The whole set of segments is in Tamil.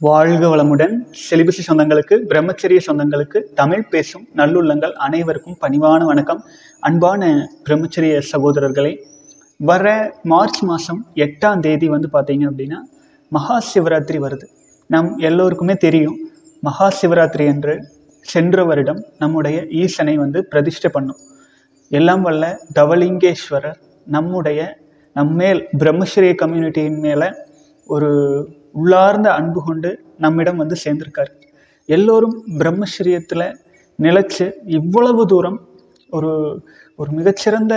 வாழ்க வளமுடன். செலிபசி சொந்தங்களுக்கு பிரம்மச்சரிய சொந்தங்களுக்கு தமிழ் பேசும் நல்லுள்ளங்கள் அனைவருக்கும் பணிவான வணக்கம். அன்பான பிரம்மச்சரிய சகோதரர்களே வர மார்ச் மாதம் எட்டாம் தேதி வந்து பார்த்தீங்க அப்படின்னா மகா சிவராத்திரி வருது. நம் எல்லோருக்குமே தெரியும் மகா சிவராத்திரி என்று சென்ற வருடம் நம்முடைய ஈசனை வந்து பிரதிஷ்டை பண்ணும். எல்லாம் வல்ல தவலிங்கேஸ்வரர் நம்முடைய நம்மேல் பிரம்மச்சரிய கம்யூனிட்டியின் மேலே ஒரு உள்ளார்ந்த அன்பு கொண்டு நம்மிடம் வந்து சேர்ந்திருக்காரு. எல்லோரும் பிரம்மஸ்ரீயத்தில் நிலைச்சு இவ்வளவு தூரம் ஒரு ஒரு மிகச்சிறந்த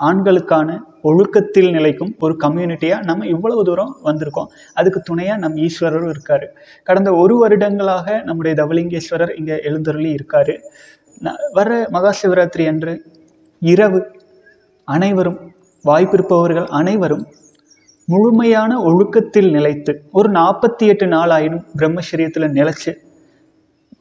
ஆண்களுக்கான ஒழுக்கத்தில் நிலைக்கும் ஒரு கம்யூனிட்டியாக நம்ம இவ்வளவு தூரம் வந்திருக்கோம். அதுக்கு துணையாக நம் ஈஸ்வரரும் இருக்கார். கடந்த ஒரு வருடங்களாக நம்முடைய தவலிங்கேஸ்வரர் இங்கே எழுந்தருளி இருக்கார். ந- வர மகா சிவராத்திரி அன்று இரவு அனைவரும் வாய்ப்பிருப்பவர்கள் அனைவரும் முழுமையான ஒழுக்கத்தில் நிலைத்து ஒரு நாற்பத்தி எட்டு நாள் ஆயிடும் பிரம்மசரியத்தில் நிலைச்சு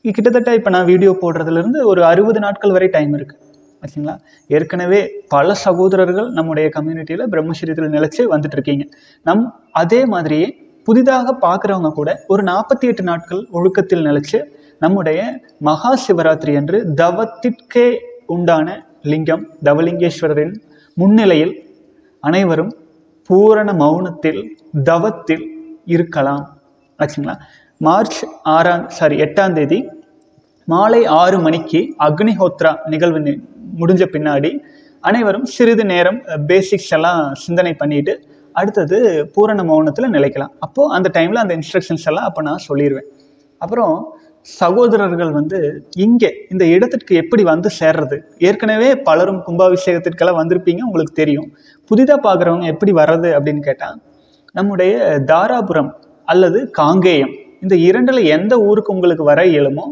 கிட்டத்தட்ட இப்போ நான் வீடியோ போடுறதுலேருந்து ஒரு அறுபது நாட்கள் வரை டைம் இருக்குது ஓகேங்களா ஏற்கனவே பல சகோதரர்கள் நம்முடைய கம்யூனிட்டியில் பிரம்மசரியத்தில் நிலச்சி வந்துட்டு இருக்கீங்க. நம் அதே மாதிரியே புதிதாக பார்க்குறவங்க கூட ஒரு நாற்பத்தி எட்டு நாட்கள் ஒழுக்கத்தில் நிலச்சி நம்முடைய மகா சிவராத்திரி அன்று தவத்திற்கே உண்டான லிங்கம் தவலிங்கேஸ்வரரின் முன்னிலையில் அனைவரும் பூரண மௌனத்தில் தவத்தில் இருக்கலாம். ஆச்சுங்களா? மார்ச் ஆறாம் சாரி எட்டாம் தேதி மாலை ஆறு மணிக்கு அக்னிஹோத்ரா நிகழ்வு முடிஞ்ச பின்னாடி அனைவரும் சிறிது நேரம் பேசிக்ஸ் எல்லாம் சிந்தனை பண்ணிட்டு அடுத்தது பூரண மௌனத்தில் நிலைக்கலாம். அப்போது அந்த டைமில் அந்த இன்ஸ்ட்ரக்ஷன்ஸ் எல்லாம் அப்போ நான் சொல்லிடுவேன் அப்புறம் சகோதரர்கள் வந்து இங்கே இந்த இடத்திற்கு எப்படி வந்து சேர்றது? ஏற்கனவே பலரும் கும்பாபிஷேகத்திற்கெல்லாம் வந்திருப்பீங்க உங்களுக்கு தெரியும். புதிதாக பார்க்குறவங்க எப்படி வர்றது அப்படின்னு கேட்டால் நம்முடைய தாராபுரம் அல்லது காங்கேயம் இந்த இரண்டில் எந்த ஊருக்கு உங்களுக்கு வர இயலுமோ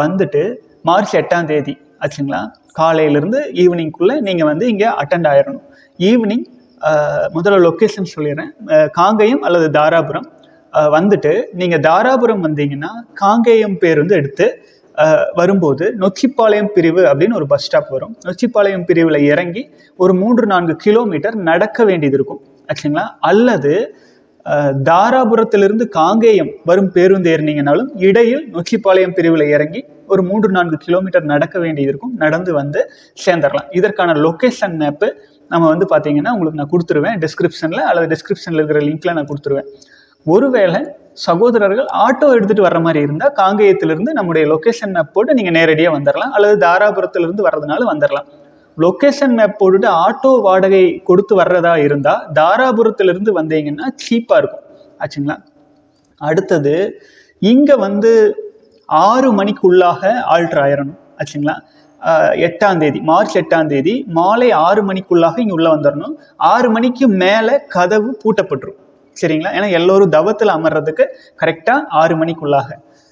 வந்துட்டு மார்ச் எட்டாம் தேதி ஆச்சுங்களா? காலையிலேருந்து ஈவினிங்குள்ளே நீங்கள் வந்து இங்கே அட்டெண்ட் ஆயிடணும் ஈவினிங் முதல்ல லொக்கேஷன் சொல்லிடுறேன். காங்கேயம் அல்லது தாராபுரம். வந்துட்டு நீங்கள் தாராபுரம் வந்தீங்கன்னா காங்கேயம் பேருந்து எடுத்து வரும்போது நொச்சிப்பாளையம் பிரிவு அப்படின்னு ஒரு பஸ் ஸ்டாப் வரும். நொச்சிப்பாளையம் பிரிவில் இறங்கி ஒரு மூன்று நான்கு கிலோமீட்டர் நடக்க வேண்டியது இருக்கும். ஆச்சுங்களா? அல்லது தாராபுரத்திலிருந்து காங்கேயம் வரும் பேருந்து ஏறினீங்கனாலும் இடையில் நொச்சிப்பாளையம் பிரிவில் இறங்கி ஒரு மூன்று நான்கு கிலோமீட்டர் நடக்க வேண்டியது இருக்கும். நடந்து வந்து சேர்ந்துடலாம் இதற்கான லொக்கேஷன் மேப்பு நம்ம வந்து பார்த்தீங்கன்னா உங்களுக்கு நான் கொடுத்துருவேன். டிஸ்கிரிப்ஷனில் அல்லது டிஸ்கிரிப்ஷனில் இருக்கிற லிங்க்ல நான் கொடுத்துருவேன். ஒருவேளை சகோதரர்கள் ஆட்டோ எடுத்துகிட்டு வர்ற மாதிரி இருந்தால் காங்கேயத்திலிருந்து நம்முடைய லொக்கேஷன் மேப் போட்டு நீங்கள் நேரடியாக வந்துடலாம் அல்லது தாராபுரத்திலிருந்து வர்றதுனால வந்துடலாம் லொக்கேஷன் மேப் போட்டுட்டு ஆட்டோ வாடகை கொடுத்து வர்றதா இருந்தால் தாராபுரத்திலிருந்து வந்தீங்கன்னா சீப்பாக இருக்கும். ஆச்சுங்களா? அடுத்தது இங்கே வந்து ஆறு மணிக்குள்ளாக ஆல்ட்ரு ஆயிரணும். ஆச்சுங்களா? எட்டாம் தேதி மார்ச் எட்டாம் தேதி மாலை ஆறு மணிக்குள்ளாக இங்கே உள்ளே வந்துடணும் ஆறு மணிக்கு மேலே கதவு பூட்டப்பட்டுரும். சரிங்களா? ஏன்னா எல்லோரும் தவத்தில் அமர்றதுக்கு கரெக்டாக ஆறு மணிக்குள்ளாக.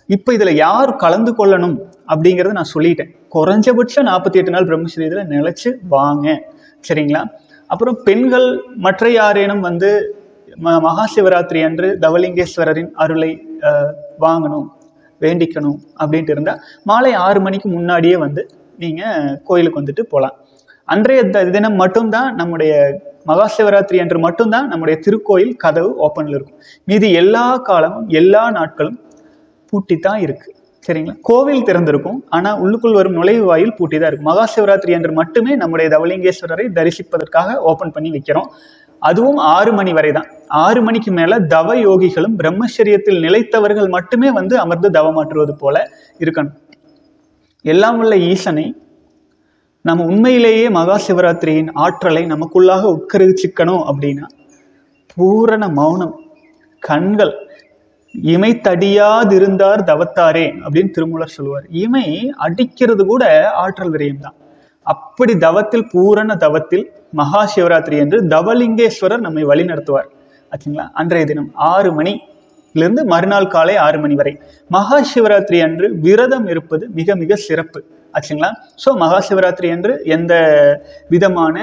இப்போ இதில் யார் கலந்து கொள்ளணும் அப்படிங்கிறத நான் சொல்லிட்டேன். குறைஞ்சபட்சம் நாற்பத்தி எட்டு நாள் பிரம்மஸ்ரீதில் நிலச்சி வாங்க. சரிங்களா? அப்புறம் பெண்கள் மற்ற யாரேனும் வந்து ம மகா சிவராத்திரி அன்று தவலிங்கேஸ்வரரின் அருளை வாங்கணும் வேண்டிக்கணும் அப்படின்ட்டு இருந்தால் மாலை ஆறு மணிக்கு முன்னாடியே வந்து நீங்கள் கோயிலுக்கு வந்துட்டு போகலாம் அன்றைய த- தினம் மட்டும்தான் நம்முடைய மகா சிவராத்திரி அன்று மட்டும்தான் நம்முடைய திருக்கோயில் கதவு ஓப்பனில் இருக்கும். மீதி எல்லா காலமும் எல்லா நாட்களும் பூட்டி தான் இருக்கு. சரிங்களா? கோவில் திறந்திருக்கும் ஆனால் உள்ளுக்குள் வரும் நுழைவு வாயில் பூட்டி தான் இருக்கும் மகா சிவராத்திரி அன்று மட்டுமே நம்முடைய தவலிங்கேஸ்வரரை தரிசிப்பதற்காக ஓப்பன் பண்ணி வைக்கிறோம். அதுவும் ஆறு மணி வரை தான் ஆறு மணிக்கு மேல தவ யோகிகளும் பிரம்மச்சரியத்தில் நிலைத்தவர்கள் மட்டுமே வந்து அமர்ந்து தவமாற்றுவது போல இருக்கணும். எல்லாம் உள்ள ஈசனை நம்ம உண்மையிலேயே மகா சிவராத்திரியின் ஆற்றலை நமக்குள்ளாக உட்கருவிச்சிக்கணும் அப்படின்னா பூரண மௌனம் கண்கள் இமை தடியாதிருந்தார் தவத்தாரே அப்படின்னு திருமூலர் சொல்லுவார். இமை அடிக்கிறது கூட ஆற்றல் விரயம் தான் அப்படி தவத்தில் பூரண தவத்தில் மகா சிவராத்திரி என்று தவலிங்கேஸ்வரர் நம்மை வழி நடத்துவார் ஆச்சுங்களா? அன்றைய தினம் ஆறு மணிலிருந்து மறுநாள் காலை ஆறு மணி வரை மகா சிவராத்திரி அன்று விரதம் இருப்பது மிக மிக சிறப்பு. ஆச்சுங்களா? ஸோ மகா சிவராத்திரி என்று எந்த விதமான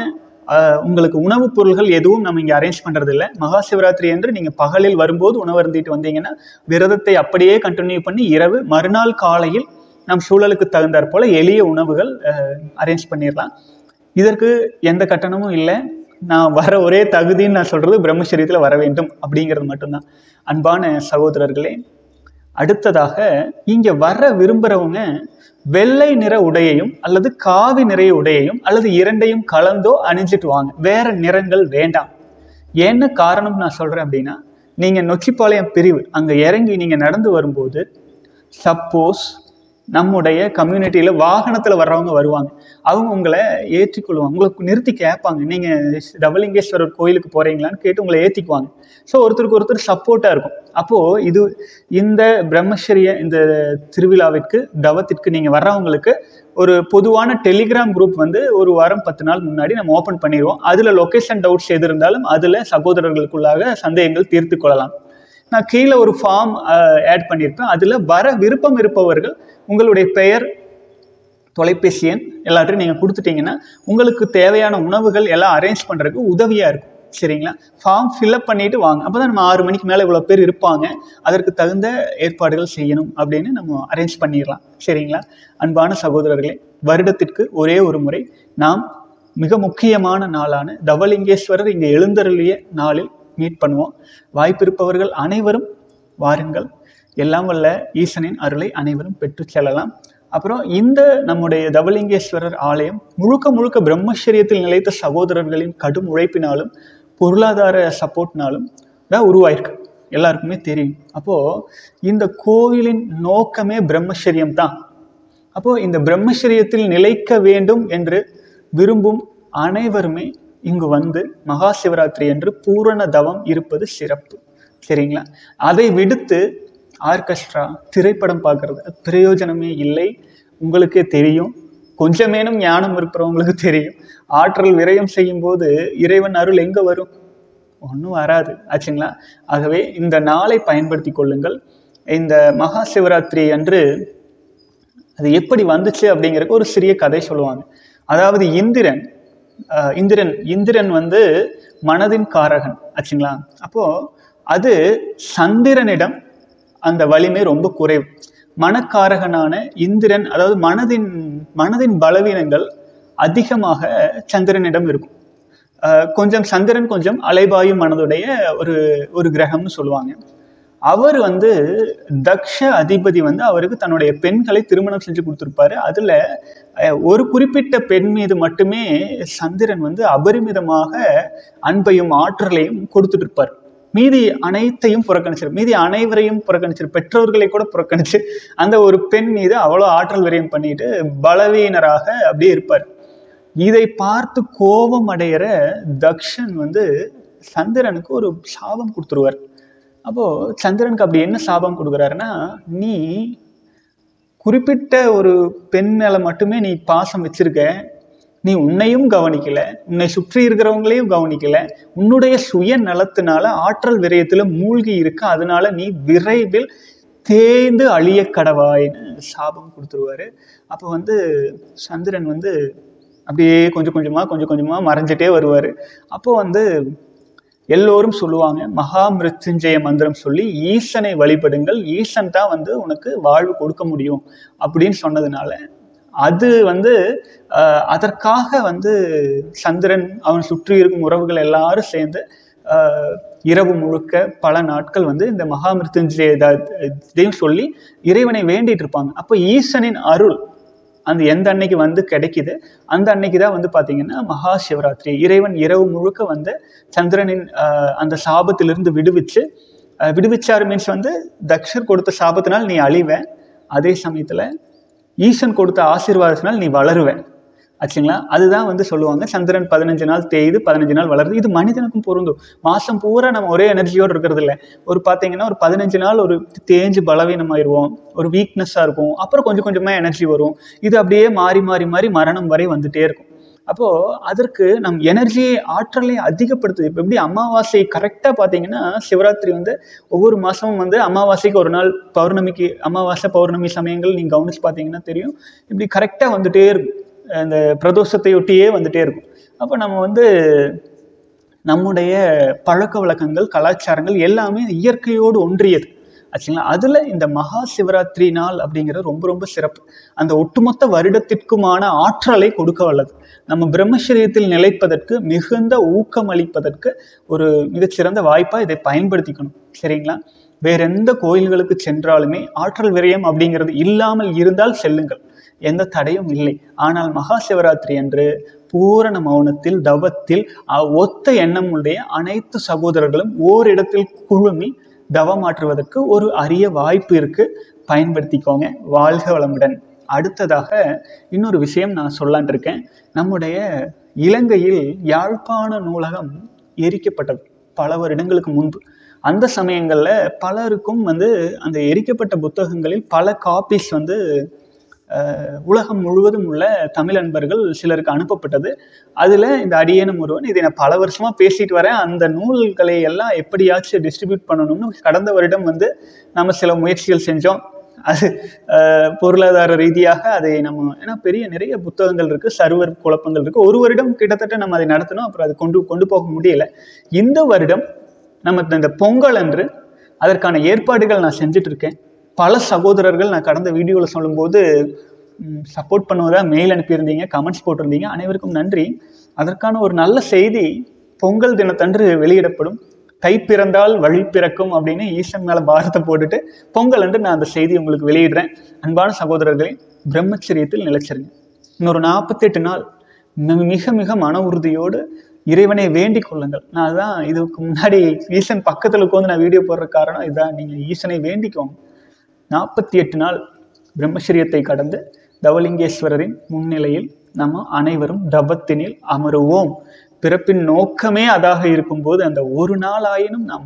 உங்களுக்கு உணவுப் பொருள்கள் எதுவும் நம்ம இங்கே அரேஞ்ச் பண்ணுறது இல்லை மகா சிவராத்திரி என்று நீங்கள் பகலில் வரும்போது உணவு இருந்திட்டு வந்தீங்கன்னா விரதத்தை அப்படியே கண்டினியூ பண்ணி இரவு மறுநாள் காலையில் நம் சூழலுக்கு தகுந்தாற் போல் எளிய உணவுகள் அரேஞ்ச் பண்ணிடலாம் இதற்கு எந்த கட்டணமும் இல்லை. நான் வர ஒரே தகுதின்னு நான் சொல்கிறது பிரம்மச்சரியத்தில் வர வேண்டும் அப்படிங்கிறது மட்டும்தான். அன்பான சகோதரர்களே அடுத்ததாக இங்கே வர விரும்புகிறவங்க வெள்ளை நிற உடையையும் அல்லது காவி நிற உடையையும் அல்லது இரண்டையும் கலந்தோ அணிஞ்சிட்டு வாங்க. வேற நிறங்கள் வேண்டாம். என்ன காரணம் நான் சொல்கிறேன் அப்படின்னா நீங்கள் நொச்சிப்பாளையம் பிரிவு அங்கே இறங்கி நீங்கள் நடந்து வரும்போது சப்போஸ் நம்முடைய கம்யூனிட்டியில் வாகனத்தில் வர்றவங்க வருவாங்க. அவங்க உங்களை ஏற்றிக்கொள்வாங்க. உங்களுக்கு நிறுத்தி கேட்பாங்க. நீங்கள் டபலிங்கேஸ்வரர் கோயிலுக்கு போகிறீங்களான்னு கேட்டு உங்களை ஏற்றிக்குவாங்க ஸோ ஒருத்தருக்கு ஒருத்தர் சப்போர்ட்டாக இருக்கும். அப்போது இது இந்த பிரம்மச்சரிய இந்த திருவிழாவிற்கு தவத்திற்கு நீங்கள் வர்றவங்களுக்கு ஒரு பொதுவான டெலிகிராம் குரூப் வந்து ஒரு வாரம் பத்து நாள் முன்னாடி நம்ம ஓப்பன் பண்ணிடுவோம் அதில் லொக்கேஷன் டவுட்ஸ் எது இருந்தாலும் அதில் சகோதரர்களுக்குள்ளாக சந்தேகங்கள் தீர்த்து கொள்ளலாம். நான் கீழே ஒரு ஃபார்ம் ஆட் பண்ணியிருப்பேன். அதில் வர விருப்பம் இருப்பவர்கள் உங்களுடைய பெயர் தொலைபேசி எண் எல்லாத்தையும் நீங்கள் கொடுத்துட்டீங்கன்னா உங்களுக்கு தேவையான உணவுகள் எல்லாம் அரேஞ்ச் பண்ணுறதுக்கு உதவியாக இருக்கும். சரிங்களா? ஃபார்ம் ஃபில்அப் பண்ணிட்டு வாங்க. அப்போ தான் நம்ம ஆறு மணிக்கு மேலே இவ்வளோ பேர் இருப்பாங்க. அதற்கு தகுந்த ஏற்பாடுகள் செய்யணும் அப்படின்னு நம்ம அரேஞ்ச் பண்ணிடலாம். சரிங்களா? அன்பான சகோதரர்களே வருடத்திற்கு ஒரே ஒரு முறை நாம் மிக முக்கியமான நாளான தவலிங்கேஸ்வரர் இங்கே எழுந்தருளிய நாளில் மீட் பண்ணுவோம். வாய்ப்பிருப்பவர்கள் அனைவரும் வாருங்கள். எல்லாம் வல்ல ஈசனின் அருளை அனைவரும் பெற்று செல்லலாம். அப்புறம் இந்த நம்முடைய தவலிங்கேஸ்வரர் ஆலயம் முழுக்க முழுக்க பிரம்மச்சரியத்தில் நிலைத்த சகோதரர்களின் கடும் உழைப்பினாலும் பொருளாதார சப்போர்ட்னாலும் தான் உருவாயிருக்கு. எல்லாருக்குமே தெரியும். அப்போது இந்த கோவிலின் நோக்கமே பிரம்மச்சரியம் தான். அப்போது இந்த பிரம்மச்சரியத்தில் நிலைக்க வேண்டும் என்று விரும்பும் அனைவருமே இங்கு வந்து மகா சிவராத்திரி என்று பூரண தவம் இருப்பது சிறப்பு. சரிங்களா? அதை விடுத்து ஆர்கெஸ்ட்ரா திரைப்படம் பார்க்கறது பிரயோஜனமே இல்லை. உங்களுக்கே தெரியும். கொஞ்சமேனும் ஞானம் இருக்கிறவங்களுக்கு தெரியும். ஆற்றல் விரயம் செய்யும் போது இறைவன் அருள் எங்க வரும்? ஒன்றும் வராது. ஆச்சுங்களா? ஆகவே இந்த நாளை பயன்படுத்தி கொள்ளுங்கள். இந்த மகா சிவராத்திரி அன்று அது எப்படி வந்துச்சு அப்படிங்கிறக்கு ஒரு சிறிய கதை சொல்லுவாங்க. அதாவது இந்திரன் இந்திரன் இந்திரன் வந்து மனதின் காரகன். ஆச்சுங்களா? அப்போ அது சந்திரனிடம் அந்த வலிமை ரொம்ப குறைவு. மனக்காரகனான இந்திரன் அதாவது மனதின் மனதின் பலவீனங்கள் அதிகமாக சந்திரனிடம் இருக்கும். கொஞ்சம் சந்திரன் கொஞ்சம் அலைபாயும் மனதுடைய ஒரு ஒரு கிரகம்னு சொல்லுவாங்க. அவர் வந்து தக்ஷ அதிபதி வந்து அவருக்கு தன்னுடைய பெண்களை திருமணம் செஞ்சு கொடுத்துருப்பாரு. அதில் ஒரு குறிப்பிட்ட பெண் மீது மட்டுமே சந்திரன் வந்து அபரிமிதமாக அன்பையும் ஆற்றலையும் கொடுத்துட்டு இருப்பார். மீதி அனைத்தையும் புறக்கணிச்சிரு. மீதி அனைவரையும் புறக்கணிச்சிரு. பெற்றோர்களை கூட புறக்கணிச்சு அந்த ஒரு பெண் மீது அவ்வளோ ஆற்றல் விரயம் பண்ணிட்டு பலவீனராக அப்படியே இருப்பார். இதை பார்த்து கோபம் அடையிற தக்ஷன் வந்து சந்திரனுக்கு ஒரு சாபம் கொடுத்துருவார். அப்போ சந்திரனுக்கு அப்படி என்ன சாபம் கொடுக்குறாருன்னா நீ குறிப்பிட்ட ஒரு பெண் மேல மட்டுமே நீ பாசம் வச்சிருக்க. நீ உன்னையும் கவனிக்கல உன்னை சுற்றி இருக்கிறவங்களையும் கவனிக்கல உன்னுடைய சுய நலத்தினால ஆற்றல் விரயத்துல மூழ்கி இருக்க அதனால நீ விரைவில் தேய்ந்து அழிய கடவாயின்னு சாபம் கொடுத்துருவாரு. அப்போ வந்து சந்திரன் வந்து அப்படியே கொஞ்சம் கொஞ்சமாக கொஞ்சம் கொஞ்சமாக மறைஞ்சிட்டே வருவார். அப்போ வந்து எல்லோரும் சொல்லுவாங்க மகா மிருத்யுஞ்சய மந்திரம் சொல்லி ஈசனை வழிபடுங்கள் ஈசன் தான் வந்து உனக்கு வாழ்வு கொடுக்க முடியும். அப்படின்னு சொன்னதுனால அது வந்து அதற்காக வந்து சந்திரன் அவன் சுற்றி இருக்கும் உறவுகள் எல்லாரும் சேர்ந்து இரவு முழுக்க பல நாட்கள் வந்து இந்த மகாமிருத்துஞ்சய இதையும் சொல்லி இறைவனை வேண்டிட்டு இருப்பாங்க. அப்போ ஈசனின் அருள் அந்த எந்த அன்னைக்கு வந்து கிடைக்குது? அந்த அன்னைக்கு தான் வந்து பார்த்தீங்கன்னா மகா சிவராத்திரி இறைவன் இரவு முழுக்க வந்து சந்திரனின் அந்த சாபத்திலிருந்து விடுவிச்சு விடுவிச்சார் மீன்ஸ் வந்து தக்ஷர் கொடுத்த சாபத்தினால் நீ அழிவேன் அதே சமயத்தில் ஈசன் கொடுத்த ஆசீர்வாதத்தினால் நீ வளருவேன். ஆச்சுங்களா? அதுதான் வந்து சொல்லுவாங்க. சந்திரன் பதினஞ்சு நாள் தேய்து பதினஞ்சு நாள் வளருது. இது மனிதனுக்கும் பொருந்தும். மாதம் பூரா நம்ம ஒரே எனர்ஜியோடு இருக்கிறது இல்லை ஒரு பார்த்தீங்கன்னா ஒரு பதினஞ்சு நாள் ஒரு தேஞ்சு பலவீனமாயிருவோம். ஒரு வீக்னஸ்ஸாக இருக்கும் அப்புறம் கொஞ்சம் கொஞ்சமாக எனர்ஜி வரும். இது அப்படியே மாறி மாறி மாறி மரணம் வரை வந்துட்டே இருக்கும். அப்போது அதற்கு நம் எனர்ஜியை ஆற்றலை அதிகப்படுத்துது இப்போ எப்படி அமாவாசை கரெக்டாக பார்த்தீங்கன்னா சிவராத்திரி வந்து ஒவ்வொரு மாதமும் வந்து அமாவாசைக்கு ஒரு நாள் பௌர்ணமிக்கு அமாவாசை பௌர்ணமி சமயங்கள் நீங்கள் கவனிச்சு பார்த்தீங்கன்னா தெரியும். இப்படி கரெக்டாக வந்துட்டே இருக்கும். அந்த பிரதோஷத்தை ஒட்டியே வந்துட்டே இருக்கும். அப்போ நம்ம வந்து நம்முடைய பழக்க வழக்கங்கள் கலாச்சாரங்கள் எல்லாமே இயற்கையோடு ஒன்றியது. ஆச்சுங்களா? அதில் இந்த மகா சிவராத்திரி நாள் அப்படிங்கிறது ரொம்ப ரொம்ப சிறப்பு. அந்த ஒட்டுமொத்த வருடத்திற்குமான ஆற்றலை கொடுக்க வல்லது. நம்ம பிரம்மச்சரியத்தில் நிலைப்பதற்கு மிகுந்த ஊக்கம் அளிப்பதற்கு ஒரு மிகச்சிறந்த வாய்ப்பாக இதை பயன்படுத்திக்கணும். சரிங்களா? வேற எந்த கோயில்களுக்கு சென்றாலுமே ஆற்றல் விரயம் அப்படிங்கிறது இல்லாமல் இருந்தால் செல்லுங்கள். எந்த தடையும் இல்லை. ஆனால் மகா சிவராத்திரி அன்று பூரண மௌனத்தில் தவத்தில் ஒத்த எண்ணம் உடைய அனைத்து சகோதரர்களும் ஓரிடத்தில் குழுமி தவமாற்றுவதற்கு ஒரு அரிய வாய்ப்பு இருக்கு. பயன்படுத்திக்கோங்க. வாழ்க வளமுடன். அடுத்ததாக இன்னொரு விஷயம் நான் சொல்லான் இருக்கேன். நம்முடைய இலங்கையில் யாழ்ப்பாண நூலகம் எரிக்கப்பட்டது பல வருடங்களுக்கு முன்பு. அந்த சமயங்களில் பலருக்கும் வந்து அந்த எரிக்கப்பட்ட புத்தகங்களில் பல காப்பீஸ் வந்து உலகம் முழுவதும் உள்ள தமிழ் அன்பர்கள் சிலருக்கு அனுப்பப்பட்டது. அதில் இந்த அடியேனும் ஒருவன் இதை நான் பல வருஷமாக பேசிட்டு வரேன். அந்த நூல்களை எல்லாம் எப்படியாச்சும் டிஸ்ட்ரிபியூட் பண்ணணும்னு கடந்த வருடம் வந்து நம்ம சில முயற்சிகள் செஞ்சோம். அது பொருளாதார ரீதியாக அதை நம்ம ஏன்னா பெரிய நிறைய புத்தகங்கள் இருக்குது சர்வர் குழப்பங்கள் இருக்குது ஒரு வருடம் கிட்டத்தட்ட நம்ம அதை நடத்தினோம் அப்புறம் அது கொண்டு கொண்டு போக முடியல. இந்த வருடம் நம்ம இந்த பொங்கல் அன்று அதற்கான ஏற்பாடுகள் நான் செஞ்சுட்டு இருக்கேன். பல சகோதரர்கள் நான் கடந்த வீடியோவில் சொல்லும்போது சப்போர்ட் பண்ணுவதாக மெயில் அனுப்பியிருந்தீங்க கமெண்ட்ஸ் போட்டிருந்தீங்க. அனைவருக்கும் நன்றி. அதற்கான ஒரு நல்ல செய்தி பொங்கல் தினத்தன்று வெளியிடப்படும். கை பிறந்தால் வழி பிறக்கும் அப்படின்னு ஈசன் மேலே பாரத்தை போட்டுட்டு பொங்கல் அன்று நான் அந்த செய்தி உங்களுக்கு வெளியிடுறேன். அன்பான சகோதரர்களே பிரம்மச்சரியத்தில் நிலைச்சிருங்க. இன்னொரு நாற்பத்தெட்டு நாள். மிக மிக மன உறுதியோடு இறைவனை வேண்டிக் கொள்ளுங்கள். நான் அதுதான் இதுக்கு முன்னாடி ஈசன் பக்கத்தில் உட்காந்து நான் வீடியோ போடுற காரணம் இதுதான் நீங்கள் ஈசனை வேண்டிக்கோங்க. நாற்பத்தி எட்டு நாள் பிரம்மச்சரியத்தை கடந்து தவலிங்கேஸ்வரரின் முன்னிலையில் நம்ம அனைவரும் தவத்தினில் அமருவோம். பிறப்பின் நோக்கமே அதாக இருக்கும்போது அந்த ஒரு நாள் ஆயினும் நாம்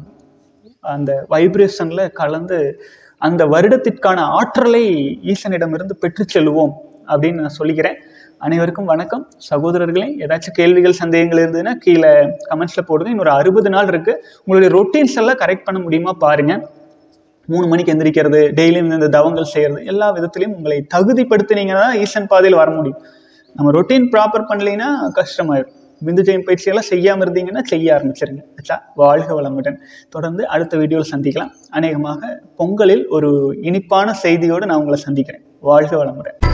அந்த வைப்ரேஷன்ல கலந்து அந்த வருடத்திற்கான ஆற்றலை ஈசனிடமிருந்து பெற்று செல்வோம் அப்படின்னு நான் சொல்லிக்கிறேன். அனைவருக்கும் வணக்கம். சகோதரர்களே ஏதாச்சும் கேள்விகள் சந்தேகங்கள் இருந்ததுன்னா கீழே கமெண்ட்ஸ்ல போடுங்க. இன்னொரு அறுபது நாள் இருக்கு. உங்களுடைய ரொட்டீன்ஸ் எல்லாம் கரெக்ட் பண்ண முடியுமா பாருங்க. மூணு மணிக்கு எந்திரிக்கிறது டெய்லியும் இந்த தவங்கள் செய்யறது எல்லா விதத்திலையும் உங்களை தகுதிப்படுத்தினீங்கன்னா தான் ஈசன் பாதையில் வர முடியும். நம்ம ரொட்டீன் ப்ராப்பர் பண்ணலைன்னா கஷ்டமாயிடும் விந்து ஜெயம் பயிற்சியெல்லாம் செய்யாமல் இருந்தீங்கன்னா செய்ய ஆரம்பிச்சிருங்க. ஆச்சா வாழ்க வளமுடன். தொடர்ந்து அடுத்த வீடியோவில் சந்திக்கலாம். அநேகமாக பொங்கலில் ஒரு இனிப்பான செய்தியோடு நான் உங்களை சந்திக்கிறேன். வாழ்க வளமுடன்.